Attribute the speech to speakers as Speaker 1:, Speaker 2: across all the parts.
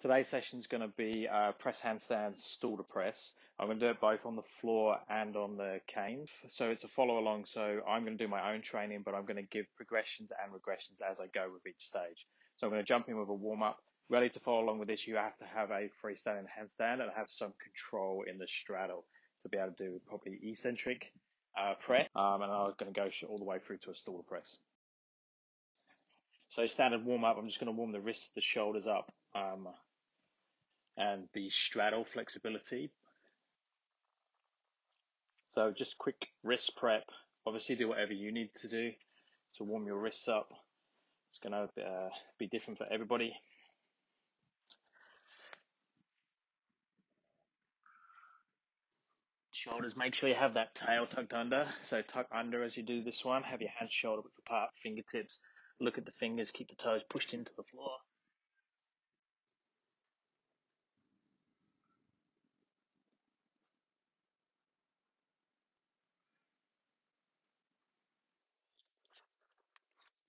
Speaker 1: Today's session is going to be uh, press handstand, stalder press. I'm going to do it both on the floor and on the canes. So it's a follow along. So I'm going to do my own training, but I'm going to give progressions and regressions as I go with each stage. So I'm going to jump in with a warm up. Ready to follow along with this, you have to have a freestanding handstand and have some control in the straddle to be able to do probably eccentric uh, press. Um, and I'm going to go all the way through to a stalder press. So standard warm up, I'm just going to warm the wrists, the shoulders up, um, and the straddle flexibility. So just quick wrist prep. Obviously do whatever you need to do to warm your wrists up. It's going to uh, be different for everybody. Shoulders, make sure you have that tail tucked under. So tuck under as you do this one. Have your hands shoulder width apart, fingertips. Look at the fingers, keep the toes pushed into the floor.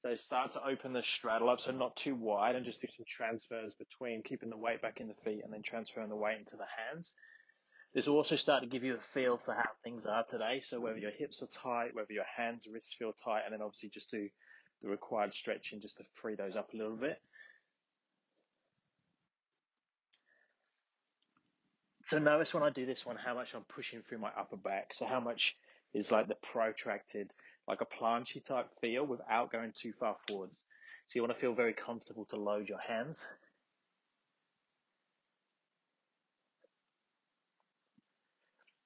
Speaker 1: So start to open the straddle up, so not too wide, and just do some transfers between keeping the weight back in the feet and then transferring the weight into the hands. This will also start to give you a feel for how things are today. So whether your hips are tight, whether your hands, wrists feel tight, and then obviously just do the required stretching just to free those up a little bit. So notice when I do this one, how much I'm pushing through my upper back. So how much is like the protracted, like a planchy type feel without going too far forwards. So you want to feel very comfortable to load your hands.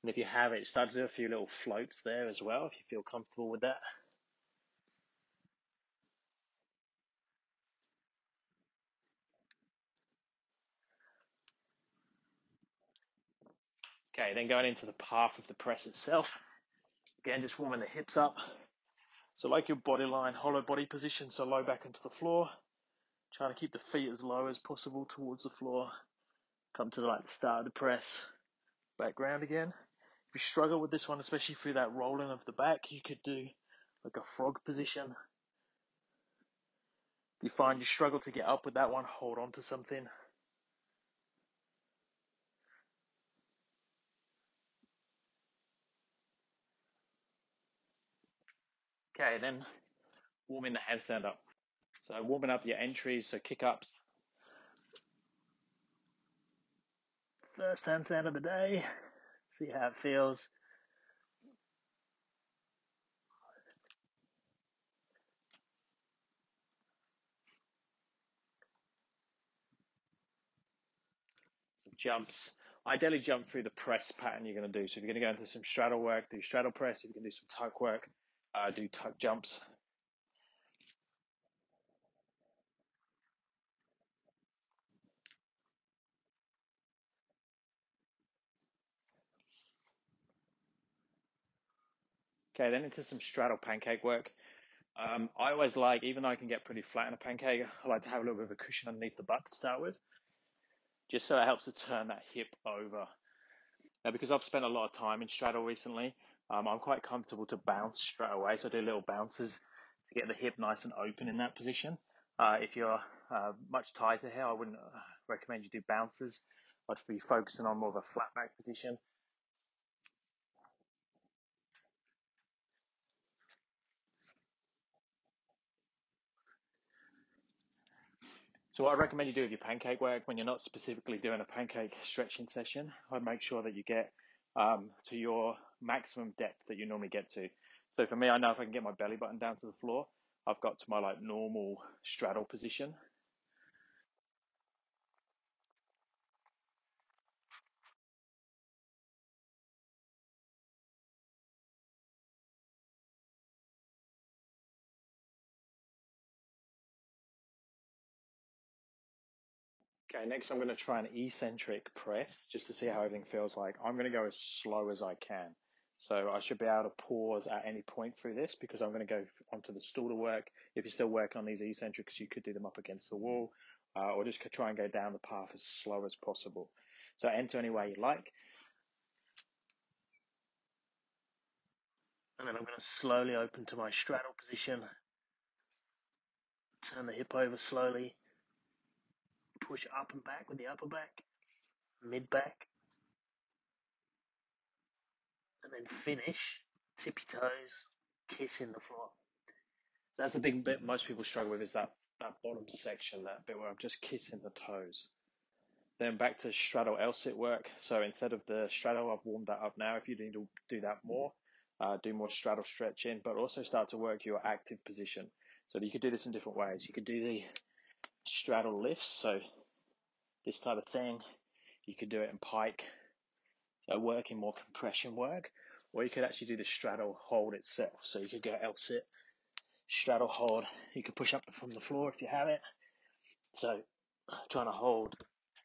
Speaker 1: And if you have it, start to do a few little floats there as well, if you feel comfortable with that. Okay, then going into the path of the press itself. Again, just warming the hips up. So like your body line, hollow body position, so low back into the floor. Trying to keep the feet as low as possible towards the floor. Come to like the start of the press. Back round again. If you struggle with this one, especially through that rolling of the back, you could do like a frog position. If you find you struggle to get up with that one, hold on to something. Okay, then warming the handstand up. So warming up your entries, so kick ups. First handstand of the day. See how it feels. Some jumps. Ideally jump through the press pattern you're going to do. So if you're going to go into some straddle work, do straddle press. If you can do some tuck work, uh, do tuck jumps. Okay, then into some straddle pancake work. Um, I always like, even though I can get pretty flat in a pancake, I like to have a little bit of a cushion underneath the butt to start with, just so it helps to turn that hip over. Now, because I've spent a lot of time in straddle recently, um, I'm quite comfortable to bounce straight away. So I do little bounces to get the hip nice and open in that position. Uh, if you're uh, much tighter here, I wouldn't uh, recommend you do bounces. I'd be focusing on more of a flat back position. So what I recommend you do with your pancake work when you're not specifically doing a pancake stretching session, I'd make sure that you get um, to your maximum depth that you normally get to. So for me, I know if I can get my belly button down to the floor, I've got to my like normal straddle position. Okay, next I'm going to try an eccentric press just to see how everything feels like. I'm going to go as slow as I can. So I should be able to pause at any point through this because I'm going to go onto the stool to work. If you're still working on these eccentrics, you could do them up against the wall uh, or just try and go down the path as slow as possible. So enter any way you like. And then I'm going to slowly open to my straddle position. Turn the hip over slowly
Speaker 2: push up and back with the upper back, mid back, and then finish, tippy toes, kissing the floor.
Speaker 1: So that's the big bit most people struggle with is that, that bottom section, that bit where I'm just kissing the toes. Then back to straddle L-sit work. So instead of the straddle, I've warmed that up now. If you need to do that more, uh, do more straddle stretching, but also start to work your active position. So you could do this in different ways. You could do the straddle lifts, so this type of thing. You could do it in pike, so working more compression work, or you could actually do the straddle hold itself. So you could go L sit, straddle hold. You could push up from the floor if you have it. So trying to hold,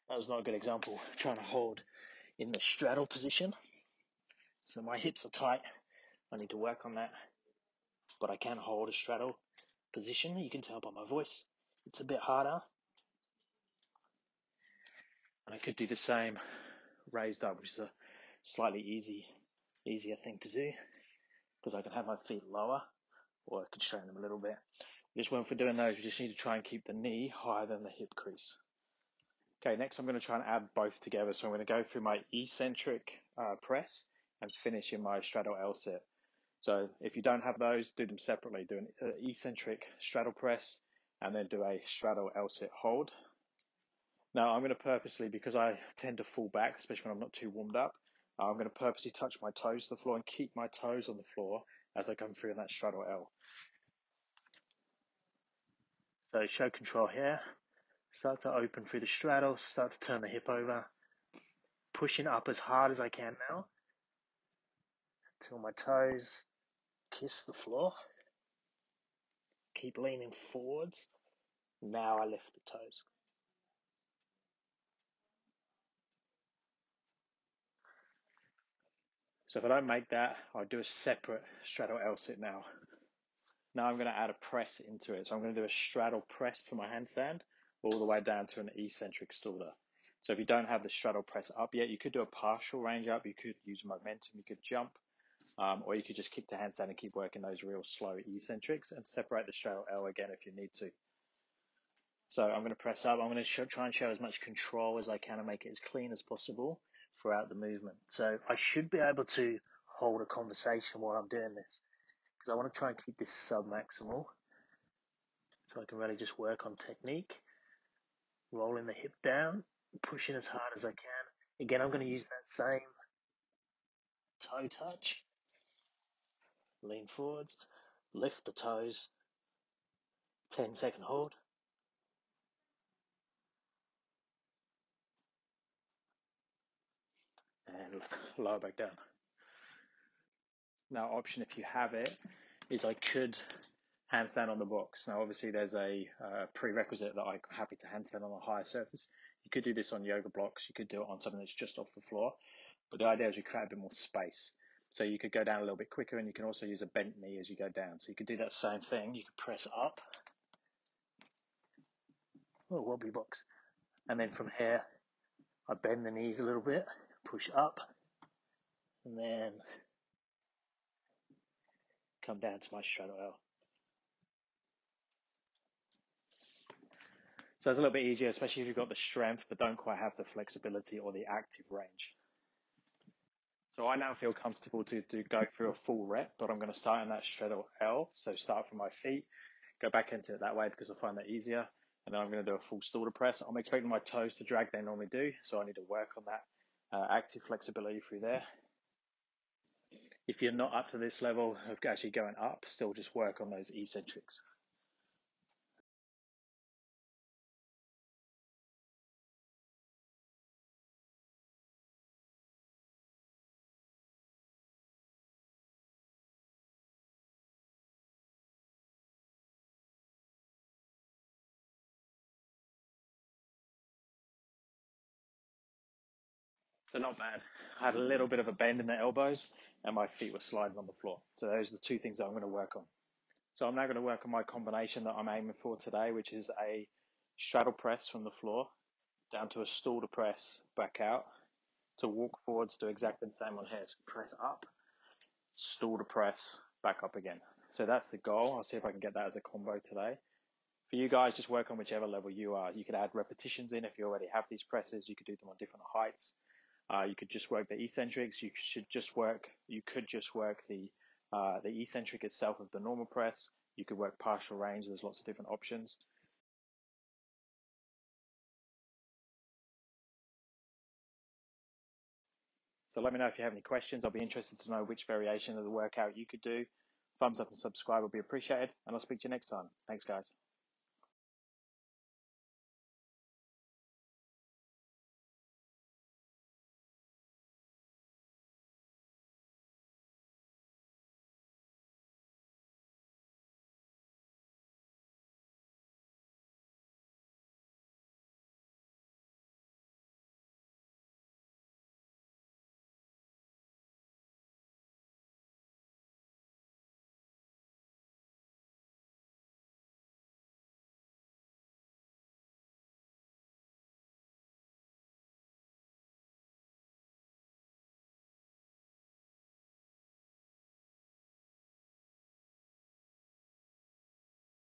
Speaker 1: that was not a good example, trying to hold in the straddle position. So my hips are tight. I need to work on that, but I can hold a straddle position. You can tell by my voice. It's a bit harder. And I could do the same raised up, which is a slightly easy, easier thing to do because I can have my feet lower or I could straighten them a little bit. Just when for doing those, you just need to try and keep the knee higher than the hip crease. Okay, next I'm going to try and add both together. So I'm going to go through my eccentric uh, press and finish in my straddle L sit. So if you don't have those, do them separately. Do an uh, eccentric straddle press and then do a straddle L sit hold. Now I'm going to purposely, because I tend to fall back, especially when I'm not too warmed up, I'm going to purposely touch my toes to the floor and keep my toes on the floor as I come through in that straddle L. So show control here. Start to open through the straddle, start to turn the hip over. Pushing up as hard as I can now. Until my toes kiss the floor. Keep leaning forwards. Now I lift the toes. So if I don't make that, I'll do a separate straddle L sit now. Now I'm going to add a press into it. So I'm going to do a straddle press to my handstand all the way down to an eccentric stalder. So if you don't have the straddle press up yet, you could do a partial range up. You could use momentum. You could jump, um, or you could just kick the handstand and keep working those real slow eccentrics and separate the straddle L again if you need to. So I'm going to press up. I'm going to try and show as much control as I can and make it as clean as possible throughout the movement. So I should be able to hold a conversation while I'm doing this because I want to try and keep this sub-maximal so I can really just work on technique, rolling the hip down, pushing as hard as I can. Again, I'm going to use that same toe touch, lean forwards, lift the toes, 10 second hold. And lower back down. Now, option if you have it is I could handstand on the box. Now, obviously, there's a uh, prerequisite that I'm happy to handstand on a higher surface. You could do this on yoga blocks. You could do it on something that's just off the floor. But the idea is we create a bit more space. So you could go down a little bit quicker and you can also use a bent knee as you go down. So you could do that same thing. You could press up. Oh, wobbly box. And then from here, I bend the knees a little bit, push up, and then come down to my straddle L. So it's a little bit easier, especially if you've got the strength but don't quite have the flexibility or the active range. So I now feel comfortable to, to go through a full rep, but I'm going to start in that straddle L. So start from my feet, go back into it that way because I find that easier. And then I'm going to do a full stalder press. I'm expecting my toes to drag they normally do, so I need to work on that uh, active flexibility through there. If you're not up to this level of actually going up, still just work on those eccentrics. So not bad. I had a little bit of a bend in the elbows and my feet were sliding on the floor. So those are the two things that I'm going to work on. So I'm now going to work on my combination that I'm aiming for today, which is a straddle press from the floor down to a stalder press back out to walk forwards, do exactly the same on here. So press up, stalder press, back up again. So that's the goal. I'll see if I can get that as a combo today. For you guys, just work on whichever level you are. You could add repetitions in if you already have these presses. You could do them on different heights. Uh, you could just work the eccentrics. You should just work. You could just work the uh, the eccentric itself of the normal press. You could work partial range. There's lots of different options. So let me know if you have any questions. I'll be interested to know which variation of the workout you could do. Thumbs up and subscribe will be appreciated, and I'll speak to you next time. Thanks, guys.